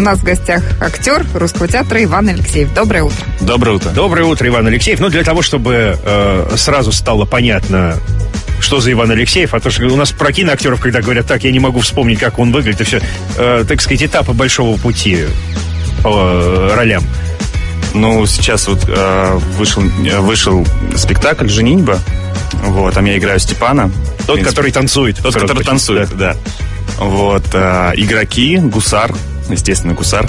У нас в гостях актер русского театра Иван Алексеев. Доброе утро. Доброе утро. Доброе утро, Иван Алексеев. Ну, для того, чтобы э, сразу стало понятно, что за Иван Алексеев, а то что у нас про киноактеров, когда говорят так, я не могу вспомнить, как он выглядит, и все, э, так сказать, этапы большого пути по э, ролям. Ну, сейчас вот э, вышел, э, вышел спектакль «Женитьба». Вот, там я играю Степана. Тот, который танцует. Тот, который танцует, да. да. Вот, э, игроки, гусар, естественно, гусар.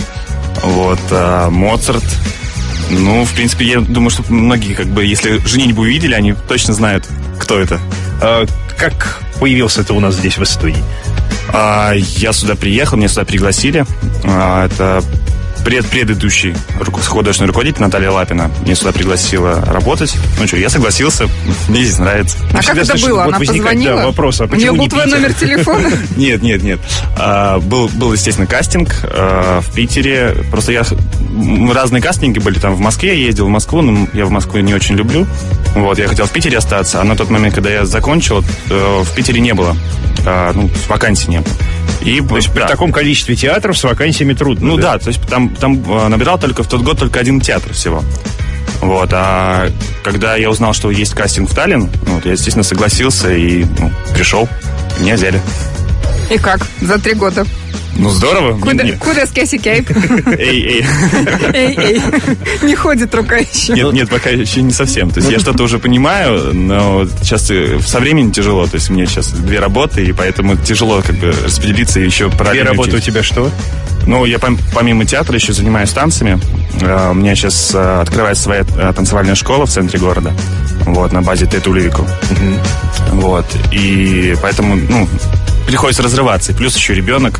Вот, э, Моцарт. Ну, в принципе, я думаю, что многие, как бы, если «Женитьбу» увидели, они точно знают, кто это. А, как появился ты у нас здесь в студии? А, я сюда приехал, меня сюда пригласили. А, это пред предыдущий художественный руководитель Наталья Лапина меня сюда пригласила работать. Ну что, я согласился, мне здесь нравится. А как это было? Она позвонила? Да, вопрос, а У нее был твой номер телефона? Нет, нет, нет. А, был, был, естественно, кастинг а, в Питере. Просто я... Разные кастинги были. Там в Москве я ездил в Москву, но я в Москву не очень люблю. Вот, я хотел в Питере остаться, а на тот момент, когда я закончил, э, в Питере не было. Ну, вакансий не было. И, то есть да. при таком количестве театров с вакансиями трудно. Ну да, да то есть там, там э, набирал только в тот год только один театр всего. Вот, а когда я узнал, что есть кастинг в Таллин, ну, вот, я, естественно, согласился и ну, пришел. Меня взяли. И как? За три года? Ну, здорово. Куда, куда с Кэсси Кейп? Эй, эй. Эй, эй. Не ходит рука еще. Нет, нет, пока еще не совсем. То есть я что-то уже понимаю, но сейчас со временем тяжело. То есть у меня сейчас две работы, и поэтому тяжело как бы распределиться и еще параллельно. Две работы у тебя что? Ну, я помимо театра еще занимаюсь танцами. Э, у меня сейчас э, открывается своя э, танцевальная школа в центре города. Вот, на базе Тету Лирику. Вот. И поэтому, ну, приходится разрываться. И плюс еще ребенок.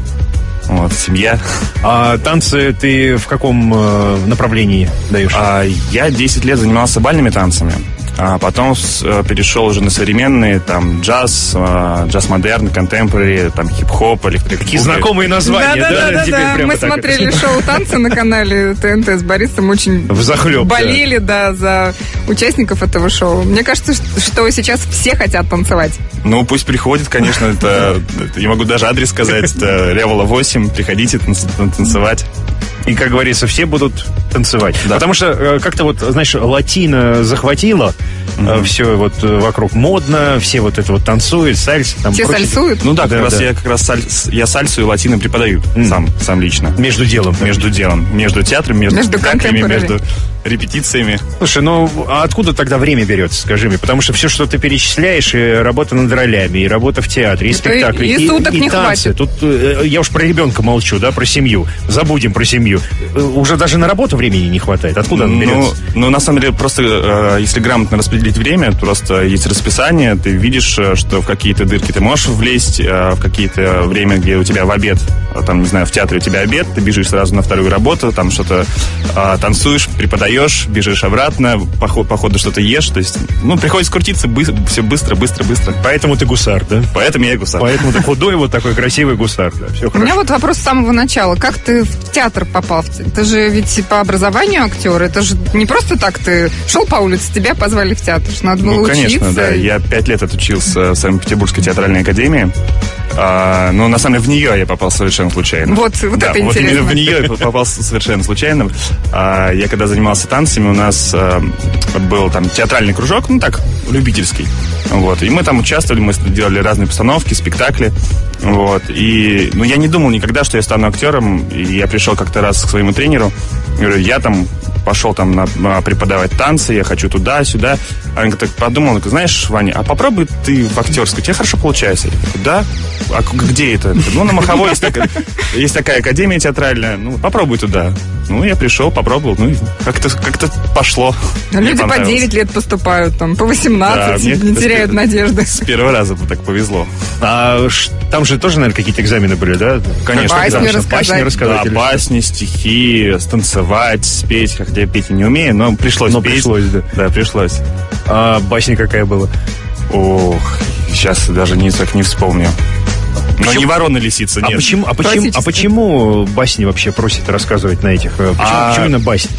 Вот, семья. А танцы ты в каком э, направлении даешь? А, я 10 лет занимался бальными танцами. А потом э, перешел уже на современные, там, джаз, э, джаз-модерн, контемпорари, там, хип-хоп, электроник. Какие знакомые названия, да? Да, да, да. Мы смотрели шоу «Танцы» на канале ТНТ с Борисом, очень Взахлеб, болели, да, за участников этого шоу. Мне кажется, что сейчас все хотят танцевать. Ну, пусть приходят, конечно, это, я могу даже адрес сказать, это Револа 8, приходите танцевать. И, как говорится, все будут танцевать. Да. Потому что э, как-то вот, знаешь, латина захватила mm-hmm. все вот э, вокруг модно, все вот это вот танцуют, сальс. Там все прочее. сальсуют? Ну да, как да, раз да. я как раз саль, я сальсу и латино преподаю mm. сам, сам лично. Между делом. Между делом. Между театром, между, между спектаклями, между репетициями. Слушай, ну а откуда тогда время берется, скажи мне? Потому что все, что ты перечисляешь, и работа над ролями, и работа в театре, и спектакли, и, и, суток и, не танцы. Хватит. Тут э, я уж про ребенка молчу, да, про семью. Забудем про семью. Э, уже даже на работу времени не хватает. Откуда оно берется? Ну, ну на самом деле, просто э, если грамотно распределить время, то просто есть расписание, ты видишь, что в какие-то дырки ты можешь влезть, э, в какие-то время, где у тебя в обед, там, не знаю, в театре у тебя обед, ты бежишь сразу на вторую работу, там что-то э, танцуешь, преподаешь, бежишь обратно, по, по ходу что-то ешь. То есть, ну, приходится крутиться бы, все быстро, быстро, быстро. Поэтому ты гусар, да? Поэтому я гусар. Поэтому ты худой, вот такой красивый гусар, да. Все У меня вот вопрос с самого начала. Как ты в театр попал? Ты же ведь по образованию актер. Это же не просто так ты шел по улице, тебя позвали в театр. Надо было ну, учиться. конечно, да. Я пять лет отучился в Санкт-Петербургской театральной академии. А, ну, на самом деле, в нее я попал совершенно случайно. Вот, вот да, это вот интересно. именно в нее я попал совершенно случайно. А, я когда занимался танцами, у нас а, был там театральный кружок, ну так, любительский. Вот. И мы там участвовали, мы делали разные постановки, спектакли. Вот. И ну, я не думал никогда, что я стану актером. И я пришел как-то раз к своему тренеру. Говорю, я там пошел там на, преподавать танцы, я хочу туда-сюда. А он так подумал, знаешь, Ваня, а попробуй ты в актерской, тебе хорошо получается. Я говорю, да? А где это? Ну, на Маховой есть такая академия театральная, ну, попробуй туда. Ну, я пришел, попробовал, ну, как-то как пошло. А люди по 9 лет поступают, там, по 18, да, не теряют надежды. С первого раза так повезло. А там же тоже, наверное, какие-то экзамены были, да? Конечно. Басни рассказать. Басни рассказать. Да, басни, стихи, станцевать, спеть, хотя я петь не умею, но пришлось но петь. пришлось, да. Да, пришлось. А басня какая была? Ох, сейчас даже не, так не вспомню. Но Почему- не ворона лисица, А нет. почему, а, почему, а почему басни вообще просят рассказывать на этих? э, Почему, А- почему именно басни?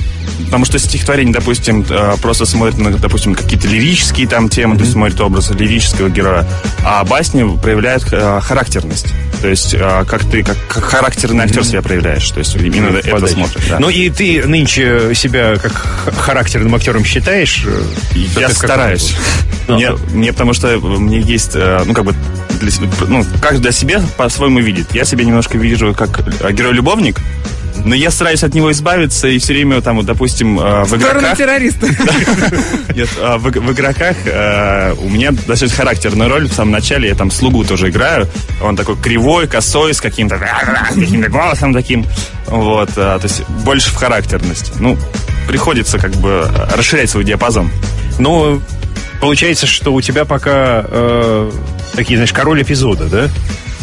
Потому что стихотворение, допустим, э, просто смотрит на, допустим, какие-то лирические там темы, то есть смотрит образ лирического героя, а басни проявляют э, характерность. То есть как ты, как, как характерный актер себя проявляешь. То есть именно это Подача. смотрит. да. Ну и ты нынче себя как характерным актером считаешь? Я стараюсь. Ну, Мне, мне потому что мне есть, ну, как бы, для себя- ну, каждый для себя по-своему видит. Я себя немножко вижу как э, герой-любовник, но я стараюсь от него избавиться и все время, там, вот, допустим, э, в Сторону игроках... террориста. Нет, а в, игроках у меня достаточно характерная роль. В самом начале я там слугу тоже играю. Он такой кривой, косой, с каким-то каким-то голосом таким. Вот, а, то есть больше в характерность. Ну, приходится как бы расширять свой диапазон. Ну, получается, что у тебя пока э, такие, знаешь, король эпизода, да?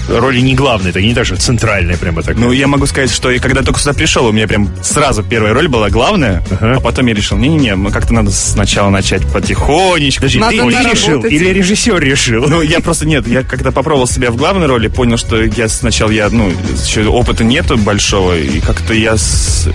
Роли не главные, такие не даже центральные прямо так. Ну, я могу сказать, что и когда только сюда пришел, у меня прям сразу первая роль была главная, Ага. а потом я решил, не-не-не, мы как-то надо сначала начать потихонечку. Подожди, Надо ты не наработать. решил или режиссер решил? Ну, я просто нет, я когда попробовал себя в главной роли, понял, что я сначала, я, ну, еще опыта нету большого, и как-то я, с-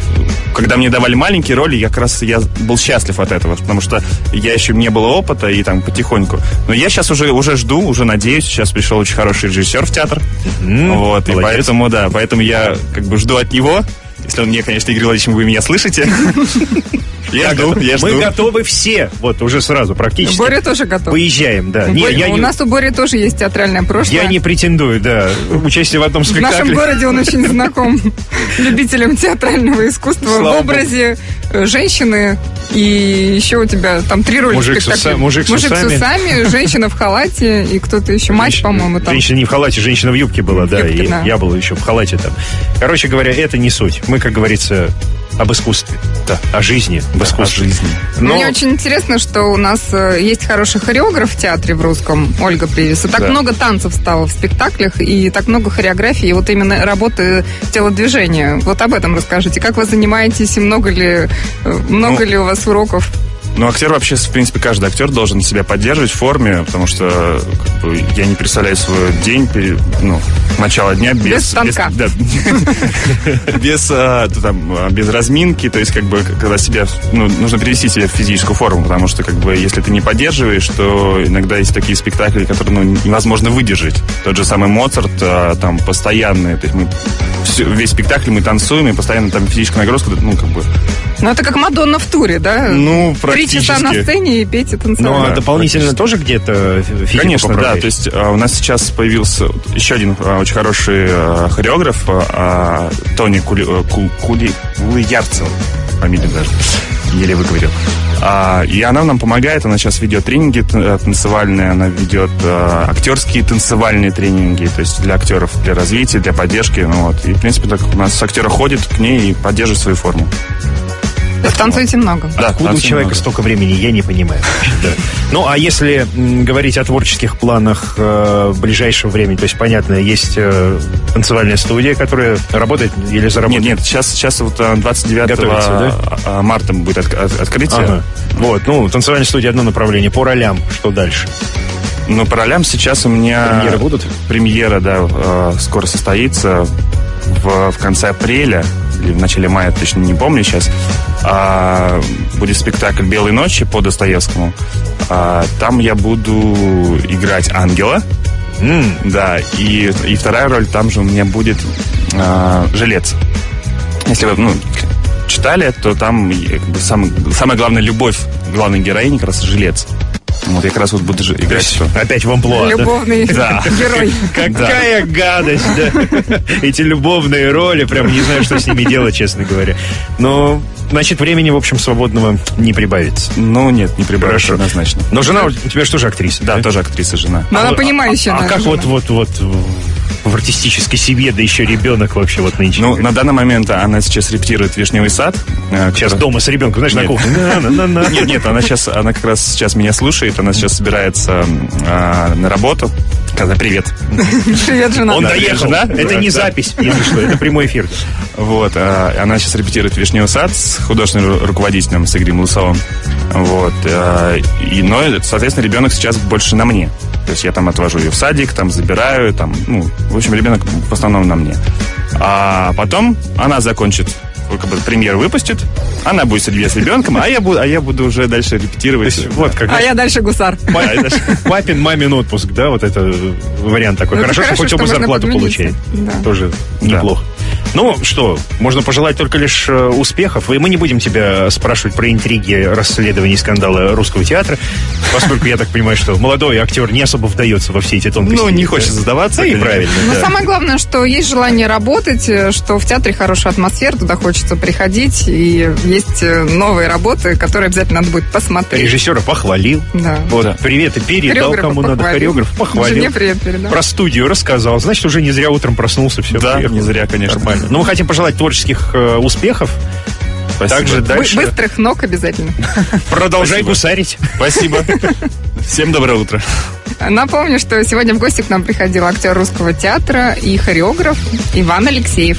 когда мне давали маленькие роли, я как раз, я был счастлив от этого, потому что я еще не было опыта, и там потихоньку. Но я сейчас уже, уже жду, уже надеюсь, сейчас пришел очень хороший режиссер в театр, вот, и поэтому, да, поэтому я как бы жду от него, если он мне, конечно, Игорь Владимирович, вы меня слышите. Я жду, я Мы жду. готовы все, вот уже сразу практически. Боря тоже готов. Поезжаем, да. Не, я, у не, нас у Бори тоже есть театральное прошлое. я не претендую, да. Участие в одном В нашем спектакле. городе он очень знаком любителям театрального искусства Слава в образе э, женщины. И еще у тебя там три роли Мужик в с спектакле. уса- мужик с усами. усами, женщина в халате и кто-то еще. Мать, по-моему, там. Женщина не в халате, женщина в юбке была, да. юбке, и да. я был еще в халате там. Короче говоря, это не суть. Мы, как говорится, об искусстве. Да. О жизни. в Да, о искусстве. жизни. Но- Мне очень интересно, что у нас э, есть хороший хореограф в театре в русском, Ольга Привис. И так Да. много танцев стало в спектаклях, и так много хореографии, и вот именно работы телодвижения. Вот об этом расскажите. Как вы занимаетесь, и много ли, э, много Ну, ли у вас уроков? Ну, актер вообще, в принципе, каждый актер должен себя поддерживать в форме, потому что как бы, я не представляю свой день, пере- ну, начало дня без... Без станка. да, без, а, там, а, без разминки, то есть, как бы, когда себя, ну, нужно привести себя в физическую форму, потому что, как бы, если ты не поддерживаешь, то иногда есть такие спектакли, которые, ну, невозможно выдержать. Тот же самый Моцарт, а, там, постоянный, то есть мы весь спектакль мы танцуем, и постоянно там физическая нагрузка, ну, как бы, Ну, это как Мадонна в туре, да? ну, Три часа на практически. сцене и петь и танцевать. Но Да, дополнительно практически. тоже где-то физику Конечно, да. поправляешь? То есть а, у нас сейчас появился еще один а, очень хороший а, хореограф а, а, Тони Кули, э, Ку- Кули, Кулиярцева. Фамилию даже еле выговорил. А, и она нам помогает, она сейчас ведет тренинги э, танцевальные, она ведет а, актерские танцевальные тренинги, то есть для актеров, для развития, для поддержки. Ну, вот. И, в принципе, так у нас актеры ходят к ней и поддерживают свою форму. Есть танцуете много. Да, Откуда у человека много. столько времени, я не понимаю. да. Ну, а если говорить о творческих планах э, ближайшего времени, то есть, понятно, есть э, танцевальная студия, которая работает или Нет, заработает? нет, сейчас, сейчас вот а, 29 Готовится, да? а, марта будет от- от- открытие. Ага. Вот, ну, танцевальная студия одно направление. По ролям, что дальше? Но по ролям сейчас у меня... Премьеры будут? Премьера, да, э, скоро состоится в, в конце апреля или в начале мая, точно не помню сейчас. А, будет спектакль «Белые ночи» по Достоевскому. А, там я буду играть ангела. М, Да, и, и вторая роль там же у меня будет а, жилец. Если вы ну, читали, то там и, как бы, сам- самая главная любовь главной героини как раз жилец. Вот я как раз вот буду же играть что. Опять в амплуа, да? Любовный Да. герой. Какая гадость, да. Эти любовные роли, прям не знаю, что с ними делать, честно говоря. Но, значит, времени, в общем, свободного не прибавится. Ну, нет, не прибавишь Хорошо. однозначно. Но жена у тебя что же актриса? Да, тоже актриса жена. Но она понимающая. А наша как жена. В артистической семье, да еще ребенок вообще вот нынче? Ну, на данный момент она сейчас репетирует «Вишневый сад». э, Сейчас который- дома с ребенком, знаешь, на Нет. кухне. На-на-на-на. Нет, нет, она сейчас, она как раз сейчас меня слушает, она сейчас собирается а, на работу. Сказать привет. Привет, жена. Он доехал, да? да? Это не запись, если что, это прямой эфир. Вот, а, она сейчас репетирует «Вишневый сад» с художественным ру- руководителем, с Игорем Лысовым. Вот, а, и, но, соответственно, ребенок сейчас больше на мне. То есть я там отвожу ее в садик, там забираю, там, ну, в общем, ребенок в основном на мне. А потом она закончит как бы премьер выпустит, она будет сидеть с ребенком, а я буду, а я буду уже дальше репетировать. есть вот как А я дальше гусар. Папин, мамин отпуск, да, вот это вариант такой. Ну, хорошо, что хоть оба зарплату получает. Да. Тоже Да. неплохо. Ну что, можно пожелать только лишь э, успехов. И мы не будем тебя спрашивать про интриги, расследования и скандалы русского театра, поскольку я так понимаю, что молодой актер не особо вдается во все эти тонкости. Ну, не хочется сдаваться. Да и правильно. Но самое главное, что есть желание работать, э, что в театре хорошая атмосфера, туда хочется приходить, и есть э, новые работы, которые обязательно надо будет посмотреть. Режиссера похвалил. Да. Вот, привет и передал кому надо. Хореограф похвалил. Жене привет передал. Про студию рассказал. Значит, уже не зря утром проснулся, все. Да, не зря, конечно. Нормально. Ну, мы хотим пожелать творческих э, успехов. Спасибо. Также дальше Быстрых ног обязательно. продолжай Спасибо. гусарить. Спасибо. Всем доброе утро. Напомню, что сегодня в гости к нам приходил актер русского театра и хореограф Иван Алексеев.